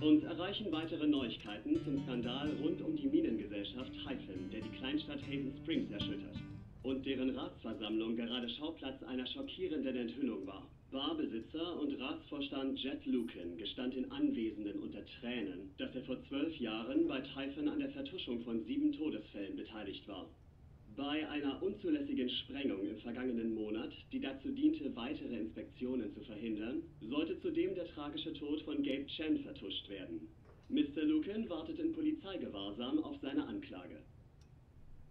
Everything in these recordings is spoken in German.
Uns erreichen weitere Neuigkeiten zum Skandal rund um die Minengesellschaft Hyphen, der die Kleinstadt Hazen Springs erschüttert und deren Ratsversammlung gerade Schauplatz einer schockierenden Enthüllung war. Barbesitzer und Ratsvorstand Jet Lucan gestand den Anwesenden unter Tränen, dass er vor zwölf Jahren bei Typhon an der Vertuschung von sieben Todesfällen beteiligt war. Bei einer unzulässigen Sprengung im vergangenen Monat, die dazu diente, weitere Inspektionen zu verhindern, sollte zudem der tragische Tod von Gabe Chen vertuscht werden. Mr. Lucan wartet in Polizeigewahrsam auf seine Anklage.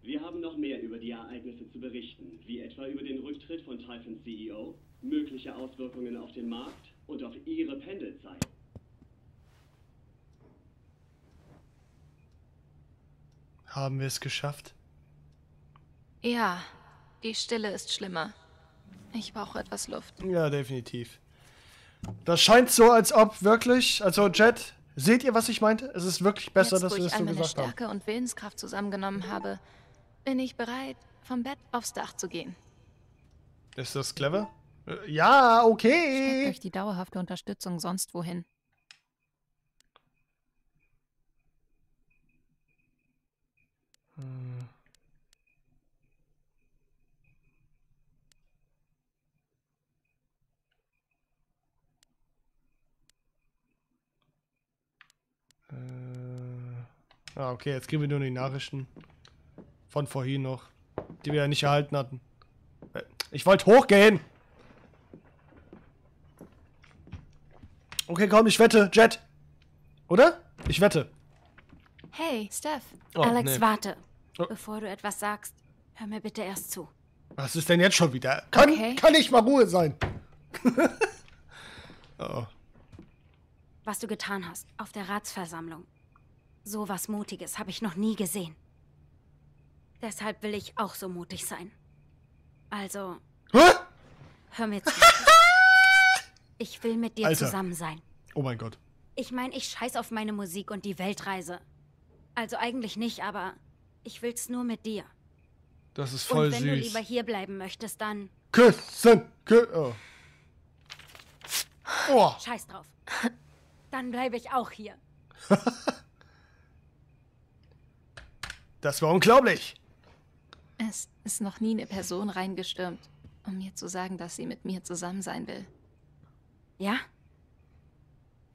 Wir haben noch mehr über die Ereignisse zu berichten, wie etwa über den Rücktritt von Typhons CEO, mögliche Auswirkungen auf den Markt und auf Ihre Pendelzeit. Haben wir es geschafft? Ja, die Stille ist schlimmer. Ich brauche etwas Luft. Ja, definitiv. Das scheint so, als ob wirklich, also Jet, seht ihr, was ich meinte? Es ist wirklich besser, Jetzt, dass wir ich das so meine gesagt haben. Stärke und Willenskraft zusammengenommen habe, bin ich bereit, vom Bett aufs Dach zu gehen. Ist das clever? Äh, Ja, Steckt okay. euch die dauerhafte Unterstützung sonst wohin. Ah, okay, jetzt kriegen wir nur die Nachrichten von vorhin noch, die wir ja nicht erhalten hatten. Äh, Ich wollte hochgehen! Okay, komm, ich wette, Jet. Oder? Ich wette. Hey, Steph. Oh, Alex, nee. warte. Oh. Bevor du etwas sagst, hör mir bitte erst zu. Was ist denn jetzt schon wieder? Kann, Okay. kann nicht mal Ruhe sein. oh. Was du getan hast auf der Ratsversammlung. So was Mutiges habe ich noch nie gesehen. Deshalb will ich auch so mutig sein. Also, Hä? hör mir zu. Ich will mit dir Alter. zusammen sein. Oh mein Gott. Ich meine, ich scheiß auf meine Musik und die Weltreise. Also eigentlich nicht, aber ich will's nur mit dir. Das ist voll und wenn du süß. lieber hier bleiben möchtest, dann Küssen. Kü oh. oh. scheiß drauf. Dann bleibe ich auch hier. Das war unglaublich. Es ist noch nie eine Person reingestürmt, um mir zu sagen, dass sie mit mir zusammen sein will. Ja?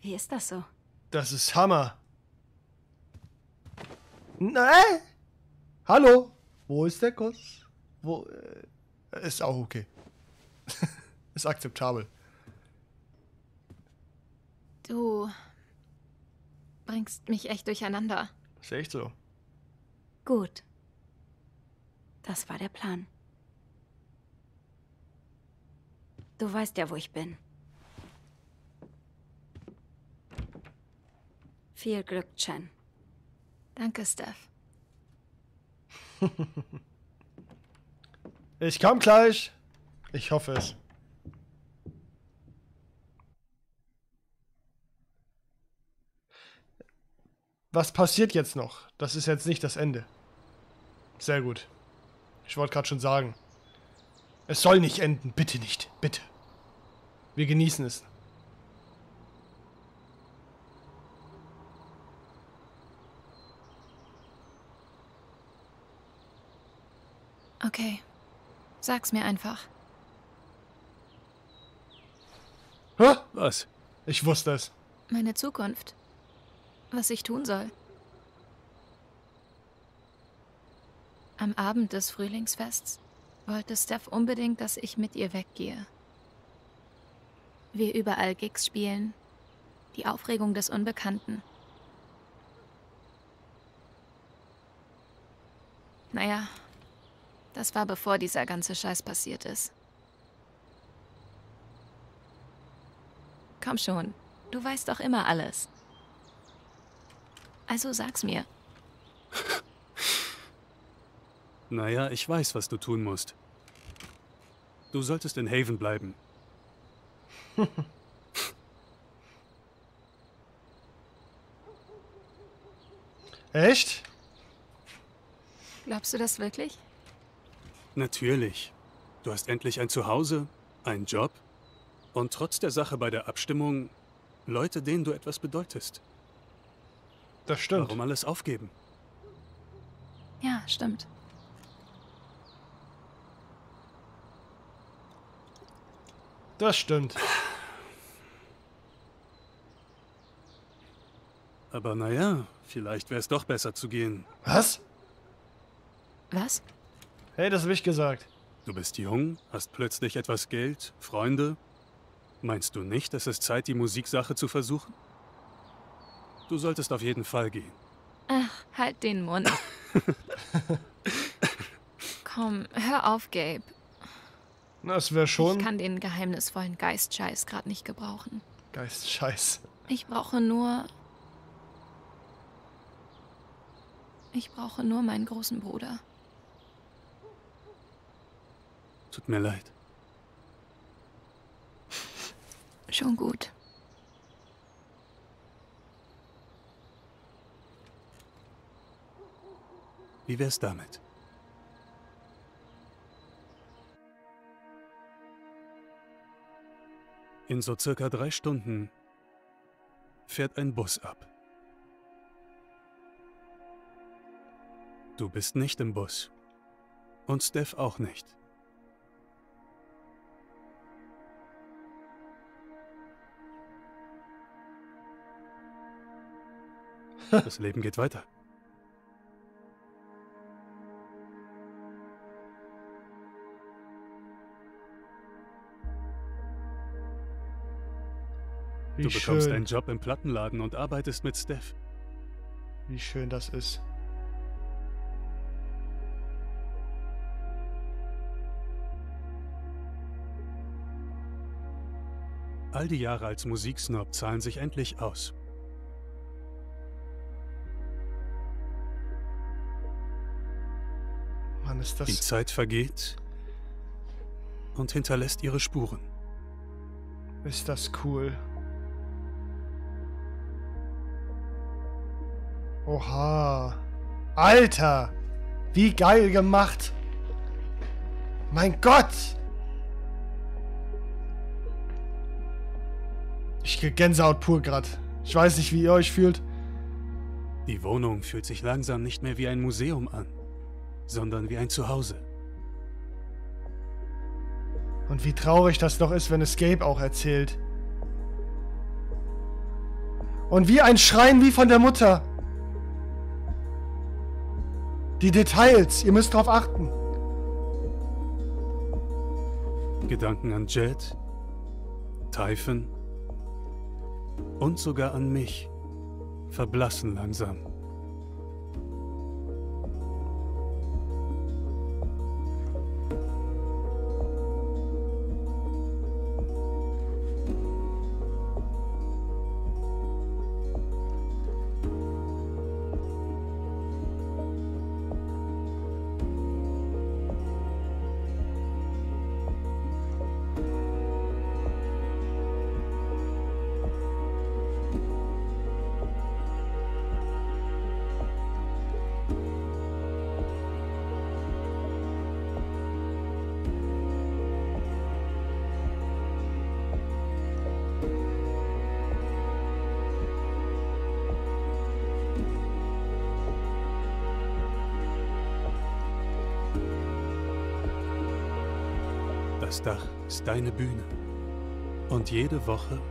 Wie ist das so? Das ist Hammer. Nein. Hallo. Wo ist der Kuss? Wo? Äh, ist auch okay. ist akzeptabel. Du bringst mich echt durcheinander. Ist echt so. Gut. Das war der Plan. Du weißt ja, wo ich bin. Viel Glück, Chen. Danke, Steph. Ich komm gleich. Ich hoffe es. Was passiert jetzt noch? Das ist jetzt nicht das Ende. Sehr gut. Ich wollte gerade schon sagen. Es soll nicht enden. Bitte nicht. Bitte. Wir genießen es. Okay. Sag's mir einfach. Hä? Was? Ich wusste es. Meine Zukunft. Was ich tun soll. Am Abend des Frühlingsfests wollte Steph unbedingt, dass ich mit ihr weggehe. Wir überall Gigs spielen. Die Aufregung des Unbekannten. Naja, das war bevor dieser ganze Scheiß passiert ist. Komm schon, du weißt doch immer alles. Also sag's mir. Naja, ich weiß, was du tun musst. Du solltest in Haven bleiben. Echt? Glaubst du das wirklich? Natürlich. Du hast endlich ein Zuhause, einen Job und trotz der Sache bei der Abstimmung Leute, denen du etwas bedeutest. Das stimmt. Warum alles aufgeben? Ja, stimmt. Das stimmt. Aber naja, vielleicht wäre es doch besser zu gehen. Was? Was? Hey, das habe ich gesagt. Du bist jung, hast plötzlich etwas Geld, Freunde. Meinst du nicht, es ist Zeit, die Musiksache zu versuchen? Du solltest auf jeden Fall gehen. Ach, halt den Mund. Komm, hör auf, Gabe. Das wäre schon. Ich kann den geheimnisvollen Geistscheiß gerade nicht gebrauchen. Geistscheiß. Ich brauche nur. Ich brauche nur meinen großen Bruder. Tut mir leid. Schon gut. Wie wär's damit? In so circa drei Stunden fährt ein Bus ab. Du bist nicht im Bus. Und Steph auch nicht. Das Leben geht weiter. Wie Du bekommst schön. einen Job im Plattenladen und arbeitest mit Steph. Wie schön das ist. All die Jahre als Musiksnob zahlen sich endlich aus. Mann, ist Die das. Zeit vergeht und hinterlässt ihre Spuren. Ist das cool. Oha. Alter. Wie geil gemacht. Mein Gott. Ich krieg Gänsehaut pur grad. Ich weiß nicht, wie ihr euch fühlt. Die Wohnung fühlt sich langsam nicht mehr wie ein Museum an, sondern wie ein Zuhause. Und wie traurig das doch ist, wenn Escape auch erzählt. Und wie ein Schreien wie von der Mutter. Die Details, ihr müsst drauf achten. Gedanken an Jet, Typhon und sogar an mich verblassen langsam. Das Dach ist deine Bühne. Und jede Woche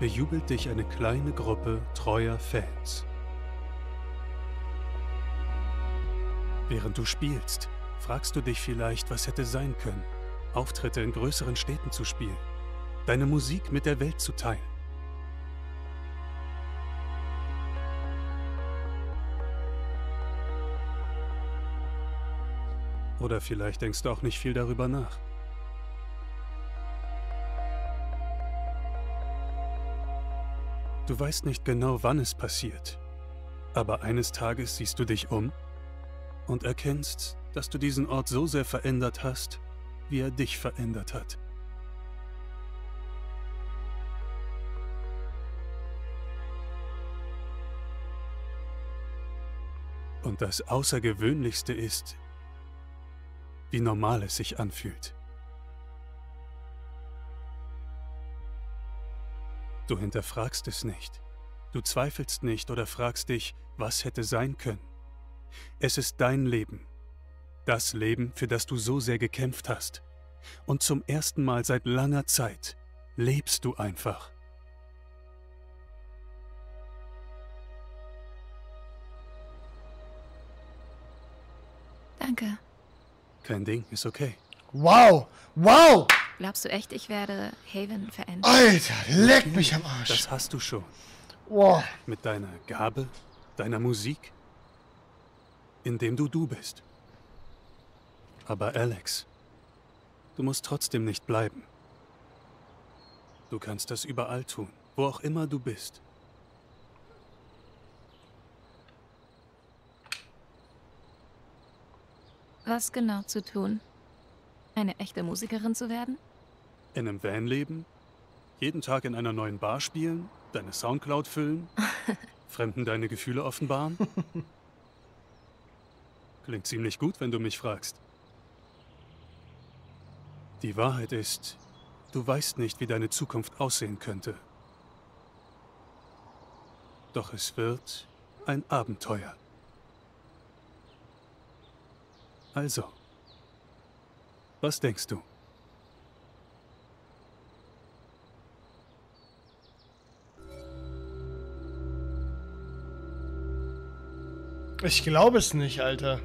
bejubelt dich eine kleine Gruppe treuer Fans. Während du spielst, fragst du dich vielleicht, was hätte sein können, Auftritte in größeren Städten zu spielen, deine Musik mit der Welt zu teilen. Oder vielleicht denkst du auch nicht viel darüber nach. Du weißt nicht genau, wann es passiert. Aber eines Tages siehst du dich um und erkennst, dass du diesen Ort so sehr verändert hast, wie er dich verändert hat. Und das Außergewöhnlichste ist, wie normal es sich anfühlt. Du hinterfragst es nicht. Du zweifelst nicht oder fragst dich, was hätte sein können. Es ist dein Leben. Das Leben, für das du so sehr gekämpft hast. Und zum ersten Mal seit langer Zeit lebst du einfach. Danke. Kein Ding, ist okay. Wow! Wow! Glaubst du echt, ich werde Haven verändern? Alter, leck mich am Arsch. Das hast du schon. Wow. Mit deiner Gabe, deiner Musik, indem du du bist. Aber Alex, du musst trotzdem nicht bleiben. Du kannst das überall tun, wo auch immer du bist. Was genau zu tun? Eine echte Musikerin zu werden? In einem Van leben, jeden Tag in einer neuen Bar spielen, deine Soundcloud füllen, Fremden deine Gefühle offenbaren? Klingt ziemlich gut, wenn du mich fragst. Die Wahrheit ist, du weißt nicht, wie deine Zukunft aussehen könnte. Doch es wird ein Abenteuer. Also, was denkst du? Ich glaube es nicht, Alter.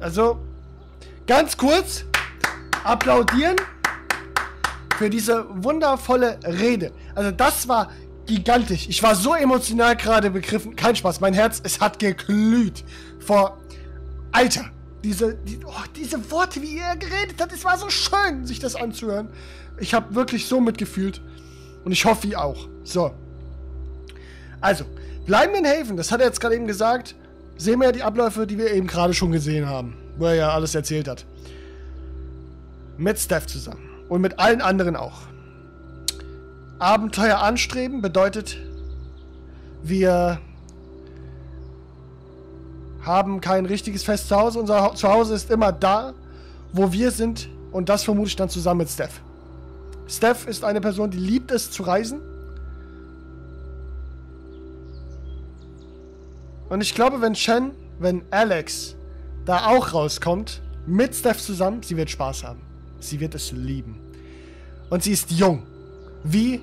Also, ganz kurz, applaudieren für diese wundervolle Rede. Also das war gigantisch. Ich war so emotional gerade begriffen. Kein Spaß, mein Herz, es hat geglüht vor... Alter, diese, die, oh, diese Worte, wie er geredet hat, es war so schön, sich das anzuhören. Ich habe wirklich so mitgefühlt. Und ich hoffe, ihr auch. So. Also, bleiben in Haven. Das hat er jetzt gerade eben gesagt. Sehen wir ja die Abläufe, die wir eben gerade schon gesehen haben. Wo er ja alles erzählt hat. Mit Steph zusammen. Und mit allen anderen auch. Abenteuer anstreben bedeutet, wir haben kein richtiges Fest Zuhause. Unser Zuhause ist immer da, wo wir sind. Und das vermute ich dann zusammen mit Steph. Steph ist eine Person, die liebt es zu reisen. Und ich glaube, wenn Shen, wenn Alex da auch rauskommt, mit Steph zusammen, sie wird Spaß haben. Sie wird es lieben. Und sie ist jung. Wie,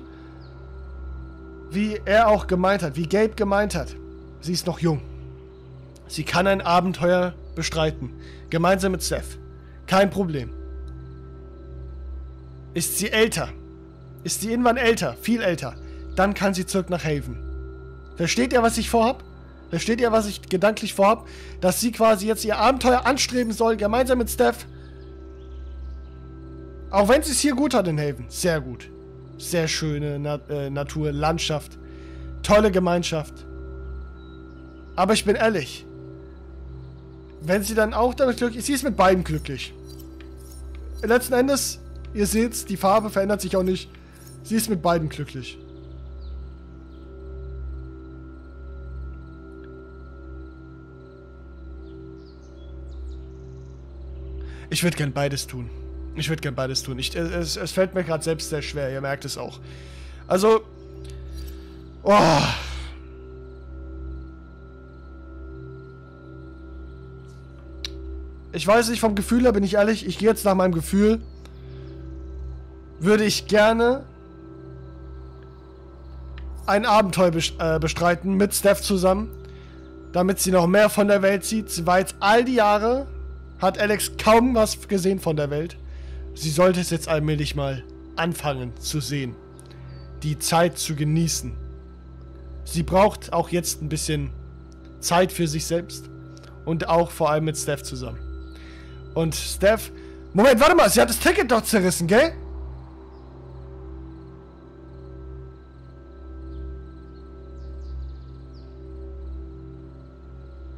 wie er auch gemeint hat, wie Gabe gemeint hat. Sie ist noch jung. Sie kann ein Abenteuer bestreiten. Gemeinsam mit Seth. Kein Problem. Ist sie älter? Ist sie irgendwann älter? Viel älter? Dann kann sie zurück nach Haven. Versteht ihr, was ich vorhab? Versteht ihr, was ich gedanklich vorhab? Dass sie quasi jetzt ihr Abenteuer anstreben soll, gemeinsam mit Steph. Auch wenn sie es hier gut hat in Haven. Sehr gut. Sehr schöne Na äh, Natur, Landschaft. Tolle Gemeinschaft. Aber ich bin ehrlich. Wenn sie dann auch damit glücklich ist, sie ist mit beiden glücklich. Letzten Endes, ihr seht, die Farbe verändert sich auch nicht. Sie ist mit beiden glücklich. Ich würde gern beides tun. Ich würde gern beides tun. Ich, es, es fällt mir gerade selbst sehr schwer, ihr merkt es auch. Also. Oh. Ich weiß nicht, vom Gefühl her bin ich ehrlich, ich gehe jetzt nach meinem Gefühl. Würde ich gerne ein Abenteuer äh, bestreiten mit Steph zusammen, damit sie noch mehr von der Welt sieht. Sie war jetzt all die Jahre, hat Alex kaum was gesehen von der Welt. Sie sollte es jetzt allmählich mal anfangen zu sehen. Die Zeit zu genießen. Sie braucht auch jetzt ein bisschen Zeit für sich selbst und auch vor allem mit Steph zusammen. Und Steph. Moment, warte mal, sie hat das Ticket doch zerrissen, gell?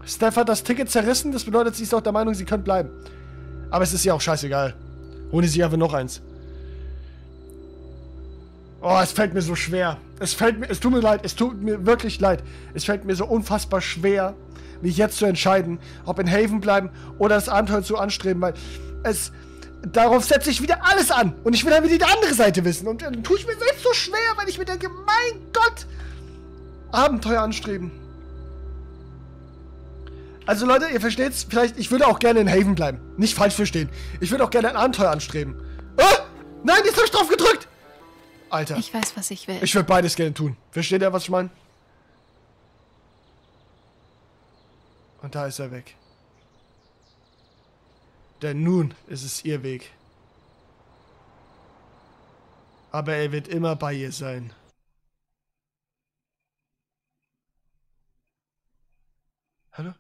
Steph hat das Ticket zerrissen, das bedeutet, sie ist auch der Meinung, sie könnte bleiben. Aber es ist ihr auch scheißegal. Holen Sie einfach noch eins. Oh, es fällt mir so schwer. Es fällt mir, es tut mir leid, es tut mir wirklich leid. Es fällt mir so unfassbar schwer, mich jetzt zu entscheiden, ob in Haven bleiben oder das Abenteuer zu anstreben, weil es, darauf setze ich wieder alles an. Und ich will dann wieder die andere Seite wissen. Und dann tue ich mir selbst so schwer, weil ich mir denke, mein Gott, Abenteuer anstreben. Also Leute, ihr versteht's, vielleicht, ich würde auch gerne in Haven bleiben. Nicht falsch verstehen. Ich würde auch gerne ein Abenteuer anstreben. Ah! Nein, jetzt hab ich drauf gedrückt! Alter. Ich weiß, was ich will. Ich würde beides gerne tun. Versteht ihr, was ich meine? Und da ist er weg. Denn nun ist es ihr Weg. Aber er wird immer bei ihr sein. Hallo?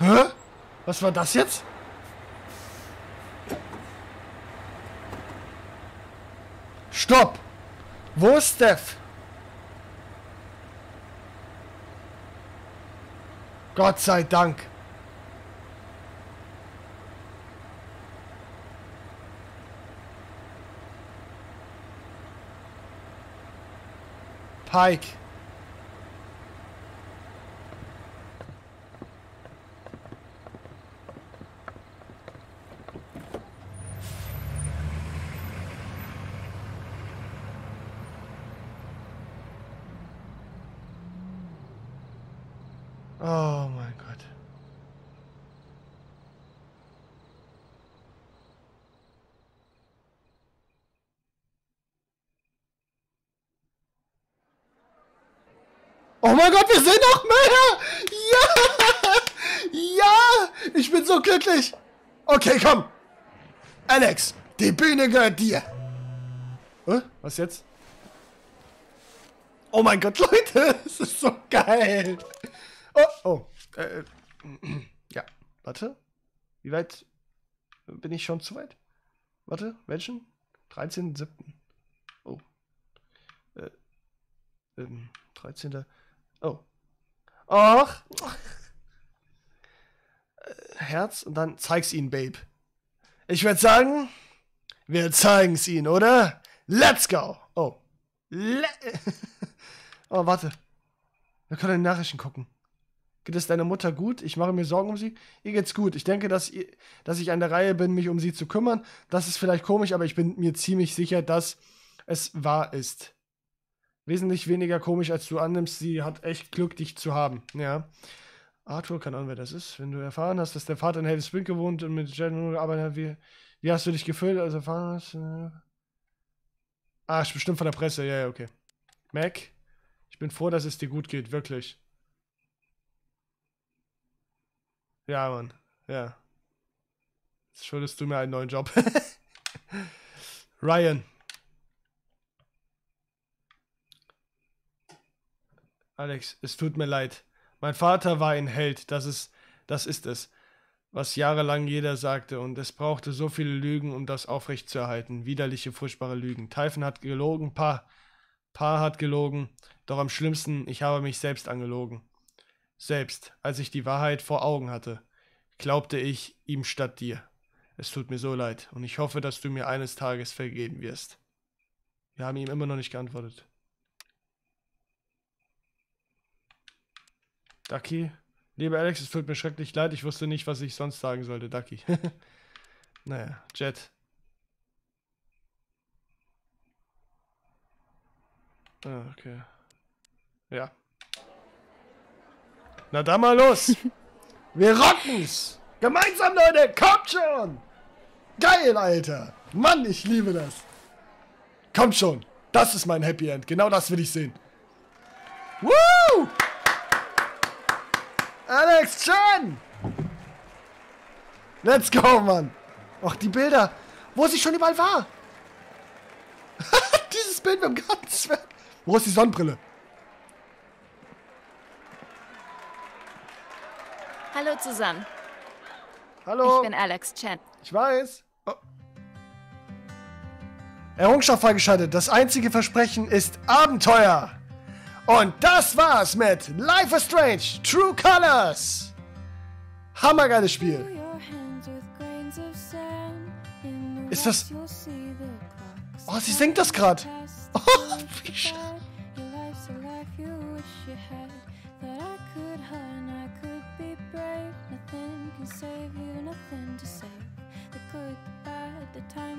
Hä? Was war das jetzt? Stopp! Wo ist Steph? Gott sei Dank. Pike. Oh mein Gott. Oh mein Gott, wir sehen noch mehr! Ja! Ja! Ich bin so glücklich! Okay, komm! Alex, die Bühne gehört dir! Hä? Was jetzt? Oh mein Gott, Leute! Es ist so geil! Oh, oh. Äh, ja, warte. Wie weit bin ich schon zu weit? Warte, welchen? 13.7. Oh. Äh, ähm, 13. Oh. Ach. Äh, Herz und dann zeig's ihnen, Babe. Ich würde sagen, wir zeigen's ihnen, oder? Let's go! Oh. Le oh, warte. Wir können in die Nachrichten gucken. Geht es deiner Mutter gut? Ich mache mir Sorgen um sie. Ihr geht's gut. Ich denke, dass, ihr, dass ich an der Reihe bin, mich um sie zu kümmern. Das ist vielleicht komisch, aber ich bin mir ziemlich sicher, dass es wahr ist. Wesentlich weniger komisch, als du annimmst. Sie hat echt Glück, dich zu haben. Ja. Arthur, keine Ahnung, wer das ist. Wenn du erfahren hast, dass der Vater in Hades Spring gewohnt und mit Jen gearbeitet hat, wie, wie hast du dich gefühlt, als erfahren hast? Äh ah, bestimmt von der Presse. Ja, ja, okay. Mac, ich bin froh, dass es dir gut geht. Wirklich. Ja, Mann. Ja. Jetzt schuldest du mir einen neuen Job. Ryan. Alex, es tut mir leid. Mein Vater war ein Held. Das ist, das ist es, was jahrelang jeder sagte. Und es brauchte so viele Lügen, um das aufrechtzuerhalten. Widerliche, furchtbare Lügen. Typhon hat gelogen, Pa. Pa hat gelogen. Doch am schlimmsten, ich habe mich selbst angelogen. Selbst, als ich die Wahrheit vor Augen hatte, glaubte ich ihm statt dir. Es tut mir so leid und ich hoffe, dass du mir eines Tages vergeben wirst. Wir haben ihm immer noch nicht geantwortet. Ducky, lieber Alex, es tut mir schrecklich leid, ich wusste nicht, was ich sonst sagen sollte, Ducky. naja, Jet. Ah, okay. Ja. Na dann mal los! Wir rocken's! Gemeinsam, Leute! Kommt schon! Geil, Alter! Mann, ich liebe das! Kommt schon! Das ist mein Happy End. Genau das will ich sehen. Woo! Alex Chan! Let's go, Mann! Och, die Bilder, wo sie schon überall war. Dieses Bild mit dem Gartenzwerg. Wo ist die Sonnenbrille? Hallo zusammen. Hallo. Ich bin Alex Chen. Ich weiß. Oh. Errungenschaft freigeschaltet. Das einzige Versprechen ist Abenteuer. Und das war's mit Life is Strange True Colors. Hammergeiles Spiel. Ist das. Oh, sie singt das gerade.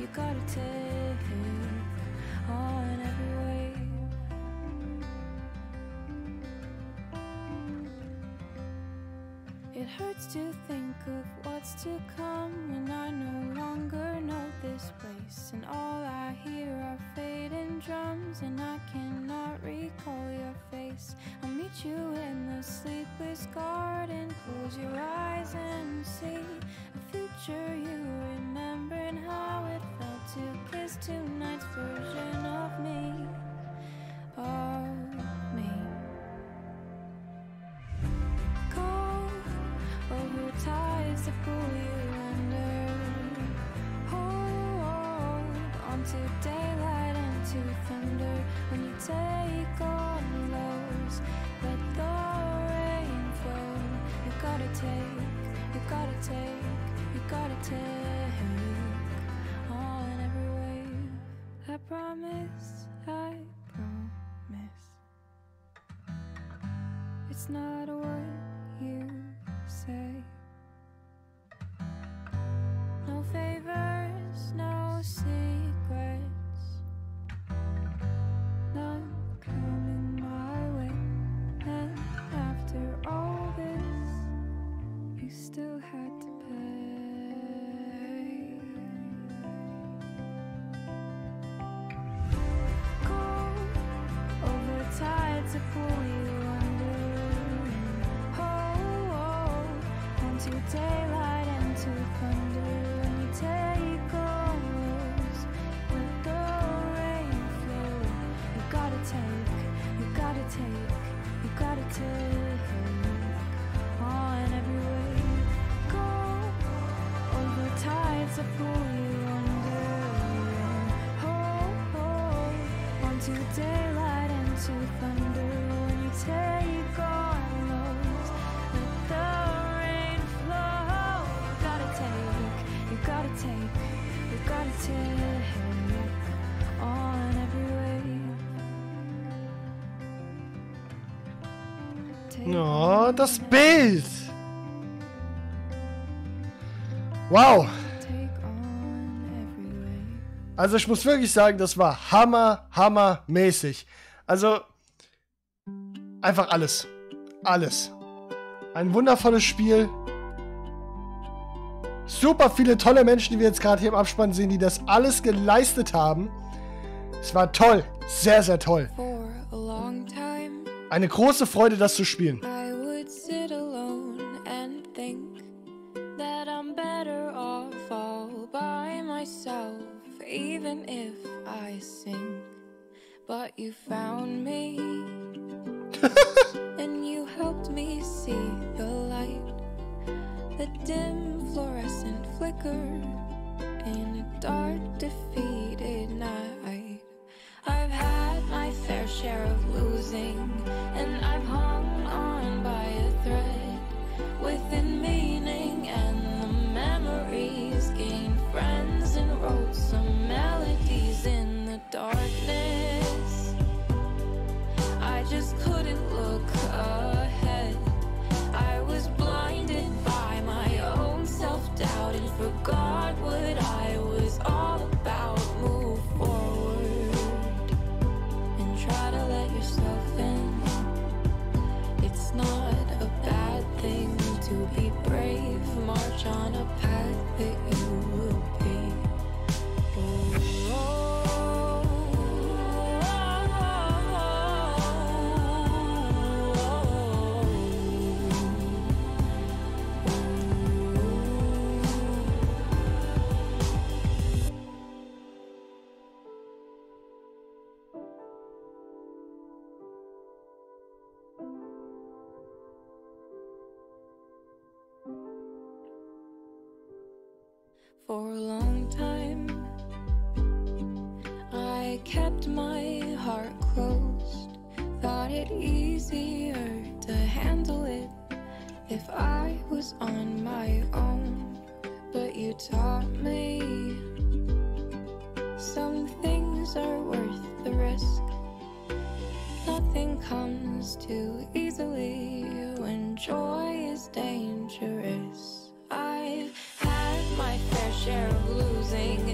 you gotta take, on every wave. It hurts to think of what's to come when I no longer know this place. And all I hear are fading drums, and I cannot recall your face. I'll meet you in the sleepless garden. Close your eyes and see a future you to kiss tonight's version of me. Of me. Cold over tides that pull you under. Hold onto daylight and to thunder when you take on lows. Let the rain flow. You gotta take, you gotta take, you gotta take promise, I promise. It's not take, you gotta take on every. Go over tides that pull you under. Daylight and to thunder. When you take on let the rain flow. You gotta take, you gotta take, you gotta take Oh, das Bild. Wow. Also ich muss wirklich sagen, das war hammer, hammermäßig. Also einfach alles. Alles. Ein wundervolles Spiel. Super viele tolle Menschen, die wir jetzt gerade hier im Abspann sehen, die das alles geleistet haben. Es war toll. Sehr, sehr toll. Eine große Freude, das zu spielen. I would sit for a long time. I kept my heart closed, thought it easier to handle it if I was on my own. But you taught me some things are worth the risk. Nothing comes too easily when joy is dangerous. Losing,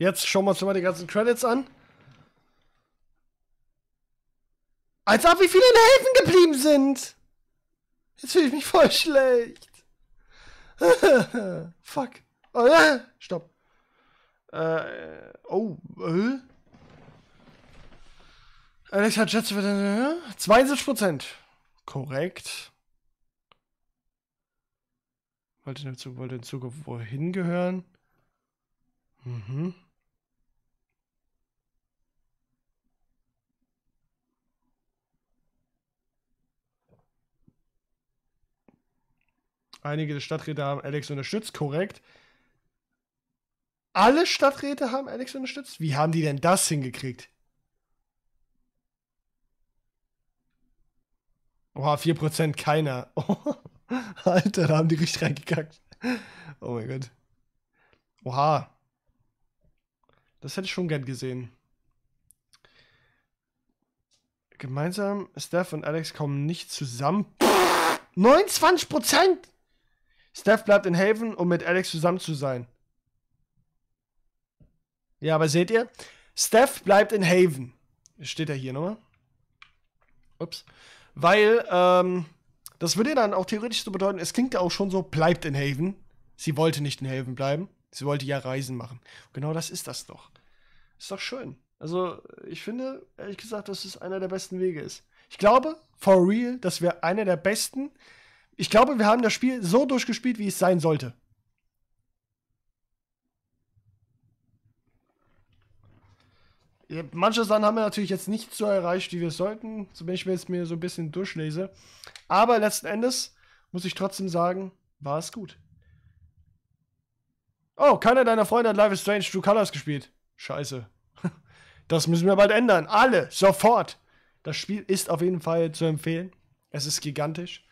jetzt schauen wir uns mal die ganzen Credits an. Als ob wie viele in Helfen geblieben sind. Jetzt fühle ich mich voll schlecht. Fuck. Oh ja, stopp. Äh, oh, äh? Alex hat Jets für den, äh, 72%. Korrekt. Wollte in Zukunft wohin gehören? Mhm. Einige der Stadträte haben Alex unterstützt, korrekt. Alle Stadträte haben Alex unterstützt? Wie haben die denn das hingekriegt? Oha, 4% keiner. Alter, da haben die richtig reingekackt. Oh mein Gott. Oha. Das hätte ich schon gern gesehen. Gemeinsam, Steph und Alex kommen nicht zusammen. 29%! Steph bleibt in Haven, um mit Alex zusammen zu sein. Ja, aber seht ihr? Steph bleibt in Haven. Steht er hier nochmal? Ups. Weil, ähm, das würde dann auch theoretisch so bedeuten, es klingt ja auch schon so, bleibt in Haven. Sie wollte nicht in Haven bleiben. Sie wollte ja Reisen machen. Genau das ist das doch. Ist doch schön. Also, ich finde, ehrlich gesagt, dass es einer der besten Wege ist. Ich glaube, for real, dass wir einer der besten. Ich glaube, wir haben das Spiel so durchgespielt, wie es sein sollte. Manche Sachen haben wir natürlich jetzt nicht so erreicht, wie wir es sollten, so wenn ich jetzt mir so ein bisschen durchlese. Aber letzten Endes muss ich trotzdem sagen, war es gut. Oh, keiner deiner Freunde hat Life is Strange True Colors gespielt. Scheiße. Das müssen wir bald ändern. Alle, sofort. Das Spiel ist auf jeden Fall zu empfehlen. Es ist gigantisch.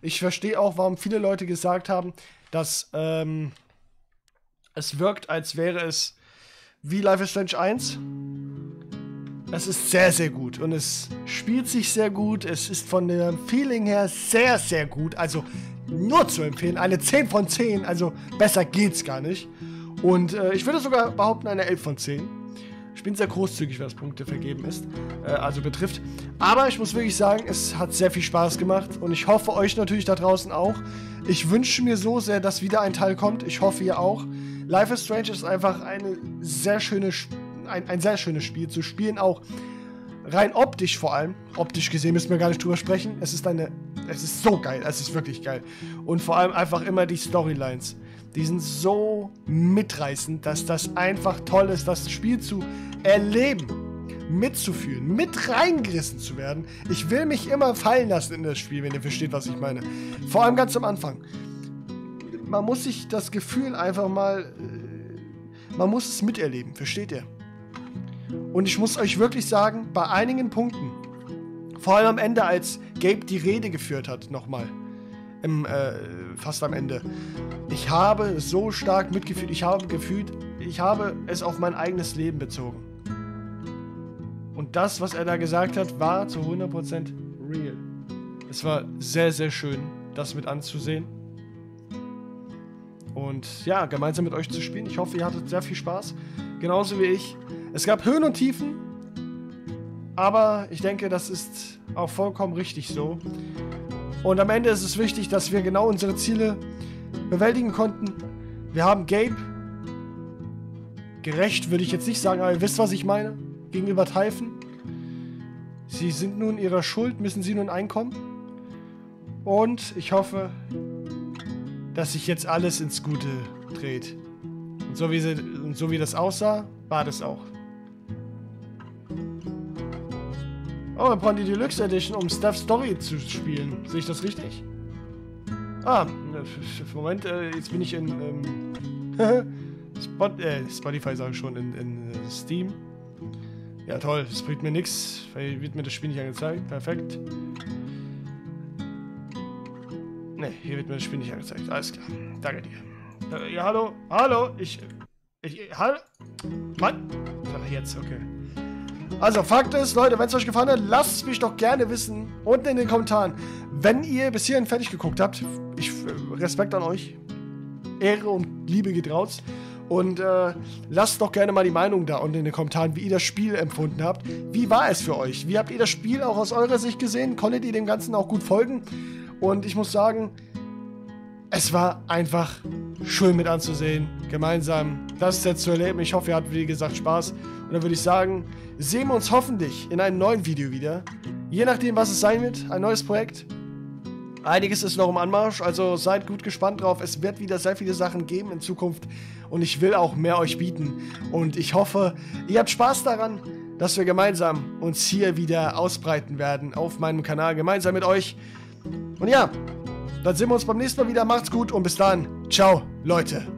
Ich verstehe auch, warum viele Leute gesagt haben, dass ähm, es wirkt, als wäre es wie Life is Strange 1. Es ist sehr, sehr gut und es spielt sich sehr gut. Es ist von dem Feeling her sehr, sehr gut. Also nur zu empfehlen. Eine 10 von 10. Also besser geht's gar nicht. Und äh, ich würde sogar behaupten, eine 11 von 10. Ich bin sehr großzügig, was Punkte vergeben ist, äh, also betrifft. Aber ich muss wirklich sagen, es hat sehr viel Spaß gemacht und ich hoffe euch natürlich da draußen auch. Ich wünsche mir so sehr, dass wieder ein Teil kommt. Ich hoffe ihr auch. Life is Strange ist einfach eine sehr schöne, ein, ein sehr schönes Spiel zu spielen, auch rein optisch vor allem. Optisch gesehen müssen wir gar nicht drüber sprechen. Es ist eine, es ist so geil, es ist wirklich geil. Und vor allem einfach immer die Storylines. Die sind so mitreißend, dass das einfach toll ist, das Spiel zu erleben, mitzufühlen, mit reingerissen zu werden. Ich will mich immer fallen lassen in das Spiel, wenn ihr versteht, was ich meine. Vor allem ganz am Anfang. Man muss sich das Gefühl einfach mal, äh, man muss es miterleben, versteht ihr? Und ich muss euch wirklich sagen, bei einigen Punkten, vor allem am Ende, als Gabe die Rede geführt hat, nochmal, im, äh, fast am Ende, ich habe so stark mitgefühlt, ich habe gefühlt, ich habe es auf mein eigenes Leben bezogen. Und das, was er da gesagt hat, war zu 100% real. Es war sehr, sehr schön, das mit anzusehen. Und ja, gemeinsam mit euch zu spielen. Ich hoffe, ihr hattet sehr viel Spaß. Genauso wie ich. Es gab Höhen und Tiefen. Aber ich denke, das ist auch vollkommen richtig so. Und am Ende ist es wichtig, dass wir genau unsere Ziele bewältigen konnten. Wir haben Gabe gerecht, würde ich jetzt nicht sagen, aber ihr wisst, was ich meine, gegenüber Typhon. Sie sind nun ihrer Schuld, müssen sie nun einkommen. Und ich hoffe, dass sich jetzt alles ins Gute dreht. Und so wie, sie, und so wie das aussah, war das auch. Oh, wir brauchen die Deluxe Edition, um Stuff Story zu spielen. Sehe ich das richtig? Ah, Moment, äh, jetzt bin ich in ähm, Spot, äh, Spotify sage ich schon, in, in äh, Steam. Ja toll, das bringt mir nichts, weil wird mir das Spiel nicht angezeigt. Perfekt. Ne, hier wird mir das Spiel nicht angezeigt. Alles klar. Danke dir. Äh, ja, hallo? Hallo? Ich. Ich. Hallo? Mann? Jetzt, okay. Also, Fakt ist, Leute, wenn es euch gefallen hat, lasst es mich doch gerne wissen. Unten in den Kommentaren. Wenn ihr bis hierhin fertig geguckt habt, ich äh, Respekt an euch. Ehre und Liebe geht raus. Und äh, lasst doch gerne mal die Meinung da unten in den Kommentaren, wie ihr das Spiel empfunden habt. Wie war es für euch? Wie habt ihr das Spiel auch aus eurer Sicht gesehen? Konntet ihr dem Ganzen auch gut folgen? Und ich muss sagen, es war einfach schön mit anzusehen, gemeinsam das jetzt zu erleben. Ich hoffe, ihr hattet, wie gesagt, Spaß. Und dann würde ich sagen, sehen wir uns hoffentlich in einem neuen Video wieder. Je nachdem, was es sein wird, ein neues Projekt. Einiges ist noch im Anmarsch, also seid gut gespannt drauf. Es wird wieder sehr viele Sachen geben in Zukunft und ich will auch mehr euch bieten. Und ich hoffe, ihr habt Spaß daran, dass wir gemeinsam uns hier wieder ausbreiten werden auf meinem Kanal, gemeinsam mit euch. Und ja, dann sehen wir uns beim nächsten Mal wieder. Macht's gut und bis dann. Ciao, Leute.